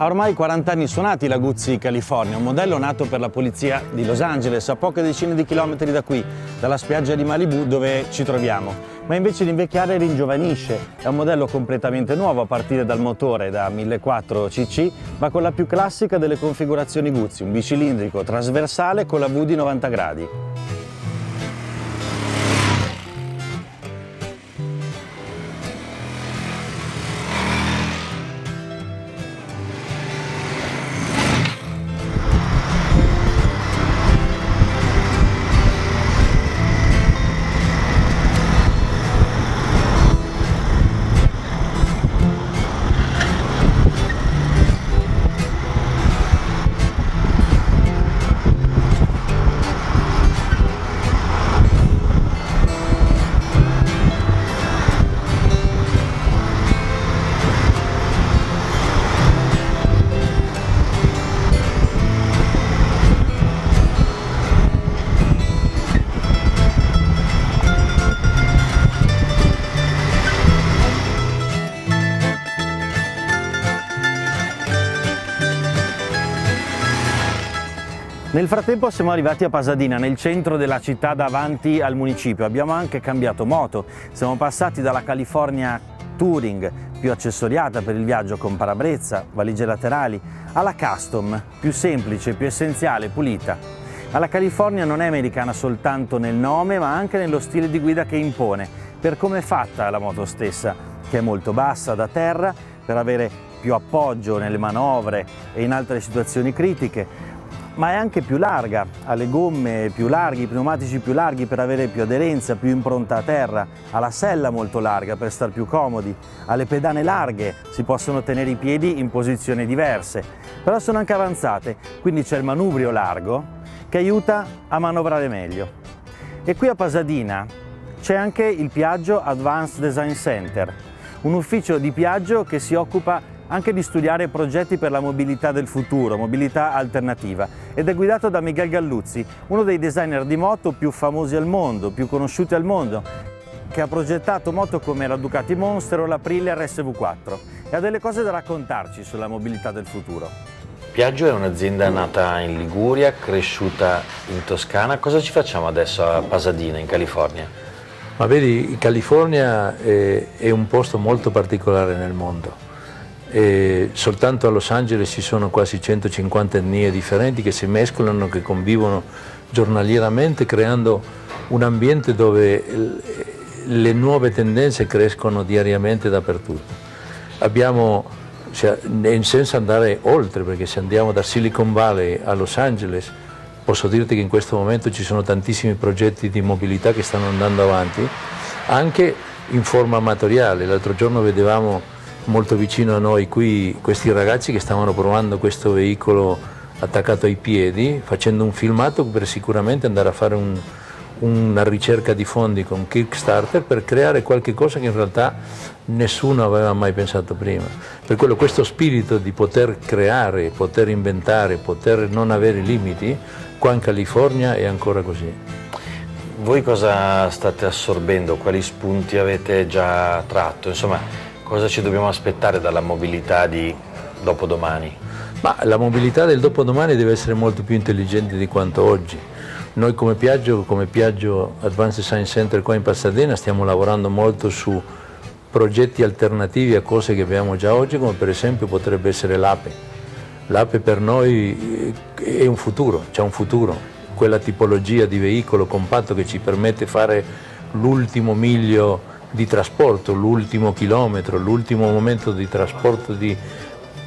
Ha ormai 40 anni suonati la Guzzi California, un modello nato per la polizia di Los Angeles, a poche decine di chilometri da qui, dalla spiaggia di Malibu dove ci troviamo. Ma invece di invecchiare ringiovanisce, è un modello completamente nuovo a partire dal motore da 1400 cc, ma con la più classica delle configurazioni Guzzi, un bicilindrico trasversale con la V di 90 gradi. Nel frattempo siamo arrivati a Pasadena, nel centro della città davanti al municipio. Abbiamo anche cambiato moto, siamo passati dalla California Touring, più accessoriata per il viaggio con parabrezza, valigie laterali, alla Custom, più semplice, più essenziale, pulita. Ma la California non è americana soltanto nel nome, ma anche nello stile di guida che impone, per come è fatta la moto stessa, che è molto bassa da terra, per avere più appoggio nelle manovre e in altre situazioni critiche, ma è anche più larga, ha le gomme più larghe, i pneumatici più larghi per avere più aderenza, più impronta a terra, ha la sella molto larga per star più comodi, ha le pedane larghe, si possono tenere i piedi in posizioni diverse, però sono anche avanzate, quindi c'è il manubrio largo che aiuta a manovrare meglio. E qui a Pasadena c'è anche il Piaggio Advanced Design Center, un ufficio di Piaggio che si occupa anche di studiare progetti per la mobilità del futuro, mobilità alternativa, ed è guidato da Miguel Galluzzi, uno dei designer di moto più famosi al mondo, più conosciuti al mondo, che ha progettato moto come la Ducati Monster o l'Aprilia RSV4 e ha delle cose da raccontarci sulla mobilità del futuro. Piaggio è un'azienda nata in Liguria, cresciuta in Toscana. Cosa ci facciamo adesso a Pasadena, in California? Ma vedi, California è, è un posto molto particolare nel mondo e soltanto a Los Angeles ci sono quasi 150 etnie differenti che si mescolano, che convivono giornalieramente creando un ambiente dove le nuove tendenze crescono diariamente dappertutto. Abbiamo, cioè, senza andare oltre, perché se andiamo da Silicon Valley a Los Angeles, posso dirti che in questo momento ci sono tantissimi progetti di mobilità che stanno andando avanti, anche in forma amatoriale. L'altro giorno vedevamo molto vicino a noi qui questi ragazzi che stavano provando questo veicolo attaccato ai piedi, facendo un filmato per sicuramente andare a fare un, una ricerca di fondi con Kickstarter per creare qualche cosa che in realtà nessuno aveva mai pensato prima. Per quello questo spirito di poter creare, poter inventare, poter non avere limiti, qua in California è ancora così. Voi cosa state assorbendo? Quali spunti avete già tratto? Insomma, Cosa ci dobbiamo aspettare dalla mobilità di dopodomani? Ma la mobilità del dopodomani deve essere molto più intelligente di quanto oggi. Noi come Piaggio, come Piaggio Advanced Science Center qua in Pasadena stiamo lavorando molto su progetti alternativi a cose che abbiamo già oggi, come per esempio potrebbe essere l'APE. L'APE per noi è un futuro, c'è un futuro, quella tipologia di veicolo compatto che ci permette di fare l'ultimo miglio di trasporto, l'ultimo chilometro, l'ultimo momento di trasporto di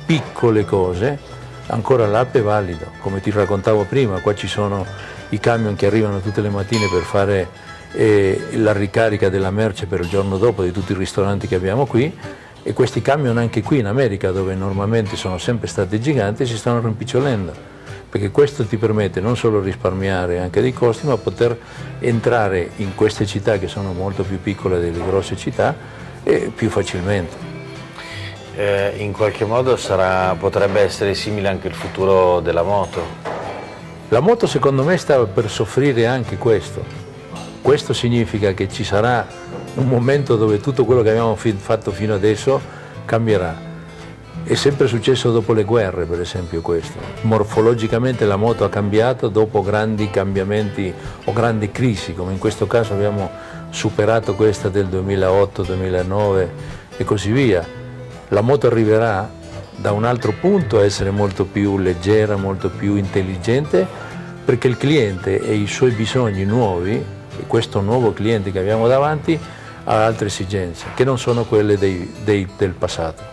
piccole cose, ancora l'app è valido. Come ti raccontavo prima, qua ci sono i camion che arrivano tutte le mattine per fare eh, la ricarica della merce per il giorno dopo di tutti i ristoranti che abbiamo qui e questi camion anche qui in America, dove normalmente sono sempre stati giganti, si stanno rimpicciolendo perché questo ti permette non solo risparmiare anche dei costi, ma poter entrare in queste città che sono molto più piccole delle grosse città e più facilmente. Eh, in qualche modo sarà, potrebbe essere simile anche il futuro della moto? La moto secondo me sta per soffrire anche questo. Questo significa che ci sarà un momento dove tutto quello che abbiamo fatto fino adesso cambierà è sempre successo dopo le guerre, per esempio questo. Morfologicamente la moto ha cambiato dopo grandi cambiamenti o grandi crisi, come in questo caso abbiamo superato questa del 2008-2009 e così via. La moto arriverà da un altro punto a essere molto più leggera, molto più intelligente, perché il cliente e i suoi bisogni nuovi, e questo nuovo cliente che abbiamo davanti, ha altre esigenze, che non sono quelle dei, dei, del passato.